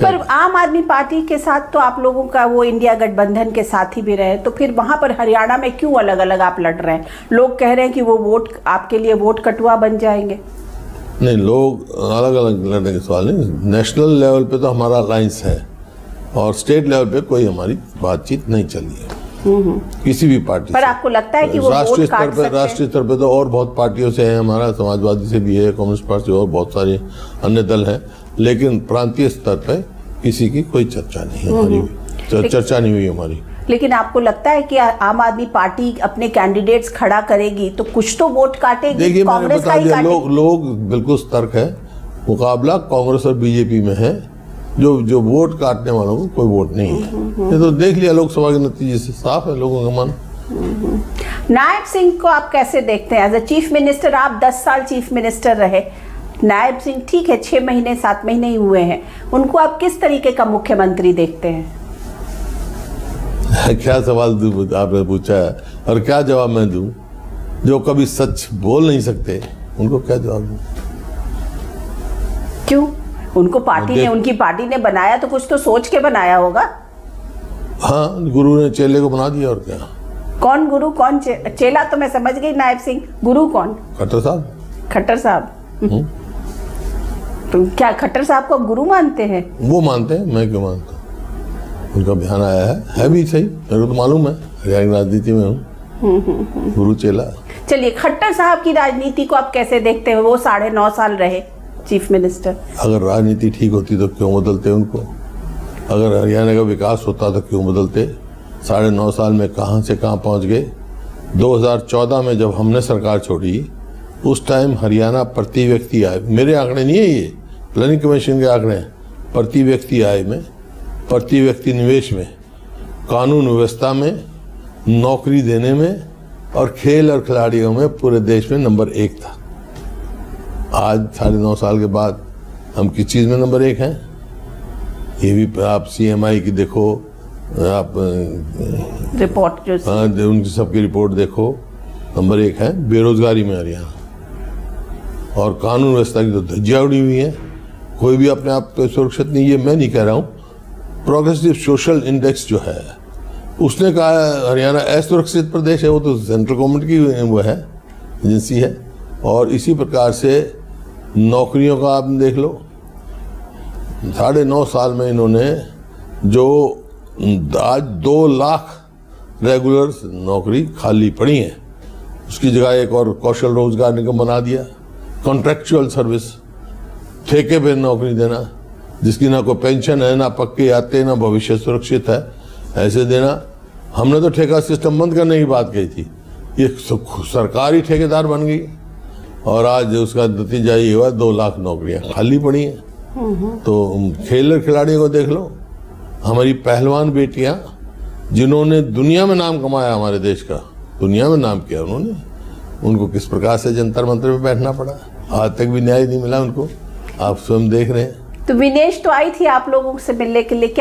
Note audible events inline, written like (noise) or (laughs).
पर आम आदमी पार्टी के साथ तो आप लोगों का वो इंडिया गठबंधन के साथ ही भी रहे तो फिर वहाँ पर हरियाणा में क्यों अलग अलग आप लड़ रहे हैं? लोग कह रहे हैं कि वो वोट आपके लिए वोट कटुआ बन जाएँगे। नहीं लोग अलग अलग लड़ने के सवाल नहीं नेशनल लेवल पे तो हमारा अलायंस है और स्टेट लेवल पे कोई हमारी बातचीत नहीं चली है। किसी भी पार्टी पर। आपको लगता है कि वो राष्ट्रीय स्तर काट पे राष्ट्रीय स्तर पे तो और बहुत पार्टियों से है हमारा समाजवादी से भी है कम्युनिस्ट पार्टी से और बहुत सारे अन्य दल हैं। लेकिन प्रांतीय स्तर पे किसी की कोई चर्चा नहीं हमारी। हुई। चर्चा नहीं हुई हमारी। लेकिन आपको लगता है कि आम आदमी पार्टी अपने कैंडिडेट्स खड़ा करेगी तो कुछ तो वोट काटेगी कांग्रेस का ही काटेगी लोग लोग बिल्कुल सतर्क है। मुकाबला कांग्रेस और बीजेपी में है। जो जो वोट काटने वालों को कोई वोट नहीं है। ये तो देख लिया लोकसभा के नतीजे से। साफ़ है लोगों का मन नायब सिंह को आप कैसे देखते हैं? एज अ चीफ मिनिस्टर आप 10 साल चीफ मिनिस्टर रहे। नायब सिंह ठीक है छह महीने सात महीने ही हुए हैं। उनको आप किस तरीके का मुख्यमंत्री देखते हैं? (laughs) क्या सवाल आपने पूछा है। और क्या जवाब मैं दूँ? जो कभी सच बोल नहीं सकते उनको क्या जवाब दूँ? क्यों? उनको पार्टी ने उनकी पार्टी ने बनाया तो कुछ तो सोच के बनाया होगा। हाँ गुरु ने चेले को बना दिया और क्या? कौन गुरु कौन चे, चेला तो मैं समझ गई नायब सिंह। गुरु कौन? खट्टर साहब। खट्टर साहब। हम्म। तो क्या खट्टर साहब को गुरु मानते हैं? वो मानते हैं मैं क्यों मानता हूँ? उनका बयान आया है है भी सही मेरे को तो मालूम है हरियाणा राजनीति में हूँ। गुरु चेला। चलिए खट्टर साहब की राजनीति को आप कैसे देखते हैं? वो साढ़े नौ साल रहे चीफ मिनिस्टर। अगर राजनीति ठीक होती तो क्यों बदलते उनको? अगर हरियाणा का विकास होता तो क्यों बदलते? साढ़े नौ साल में कहाँ से कहाँ पहुँच गए? 2014 में जब हमने सरकार छोड़ी उस टाइम हरियाणा प्रति व्यक्ति आय मेरे आंकड़े नहीं है ये। प्लानिंग कमीशन के आंकड़े प्रति व्यक्ति आय में प्रति व्यक्ति निवेश में कानून व्यवस्था में नौकरी देने में और खेल और खिलाड़ियों में पूरे देश में नंबर एक था। आज साढ़े नौ साल के बाद हम किस चीज़ में नंबर एक हैं? ये भी आप सीएमआई की देखो आप रिपोर्ट जो हाँ, उनकी सबकी रिपोर्ट देखो नंबर एक है बेरोजगारी में हरियाणा और कानून व्यवस्था की तो धज्जियाँ उड़ी हुई है। कोई भी अपने आप पे सुरक्षित नहीं, ये मैं नहीं कह रहा हूँ। प्रोग्रेसिव सोशल इंडेक्स जो है, उसने कहा हरियाणा असुरक्षित प्रदेश है, वो तो सेंट्रल गवर्नमेंट की, वो है एजेंसी है। और इसी प्रकार से नौकरियों का आप देख लो। साढ़े नौ साल में इन्होंने जो, आज दो लाख रेगुलर नौकरी खाली पड़ी है, उसकी जगह एक और कौशल रोज़गार निगम बना दिया कॉन्ट्रेक्चुअल सर्विस ठेके पे नौकरी देना, जिसकी ना कोई पेंशन है, ना पक्के आते, ना भविष्य सुरक्षित है, ऐसे देना। हमने तो ठेका सिस्टम बंद करने की बात कही थी। ये सरकारी ठेकेदार बन गई। और आज उसका नतीजा ये हुआ, दो लाख नौकरियाँ खाली पड़ी हैं। तो खेल खिलाड़ियों को देख लो। हमारी पहलवान बेटियाँ, जिन्होंने दुनिया में नाम कमाया हमारे देश का, दुनिया में नाम किया उन्होंने, उनको किस प्रकार से जंतर मंत्र में बैठना पड़ा? आज तक भी न्याय नहीं मिला उनको। आप स्वयं देख रहे हैं? तो विनेश तो आई थी आप लोगों से मिलने के लिए। क्या